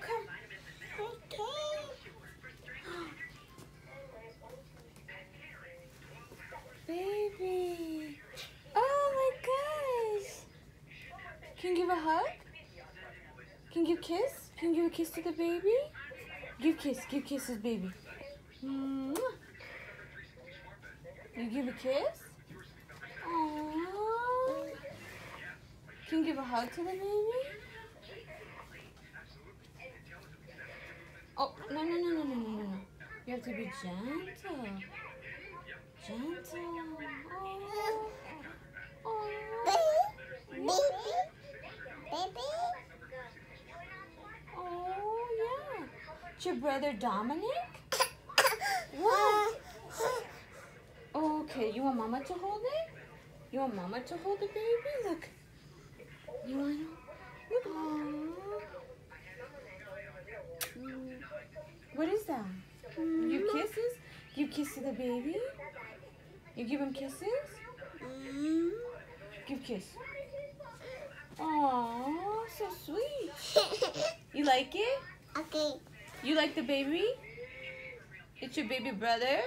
Come. Baby. Oh my gosh. Can you give a hug? Can you give kiss? Can you give a kiss to the baby? Give kiss. Give kisses, baby. Mwah. You give a kiss? Aww. Can you give a hug to the baby? Oh, no, no, no, no, no, no, no. You have to be gentle. Gentle. Oh. Oh. Baby, baby, Oh, yeah. It's your brother Dominic? What? Okay, you want mama to hold it? You want mama to hold the baby? Look. You want Look. Aww. Mm. What is that? You give kisses? Give kiss to the baby? You give him kisses? Mm. Give kiss. Aww, so sweet. You like it? okay. You like the baby? It's your baby brother?